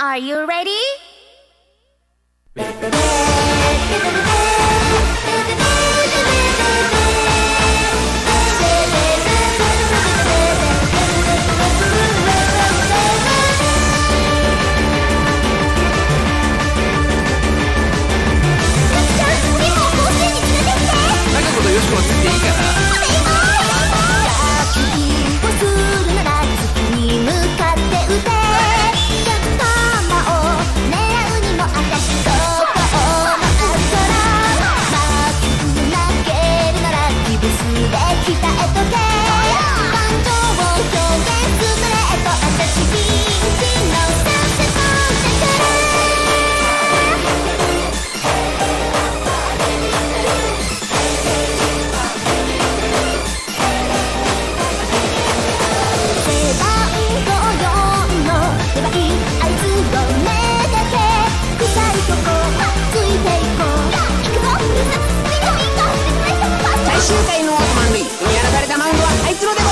Are you ready? 周回の満塁やらされたマウンドはあいつので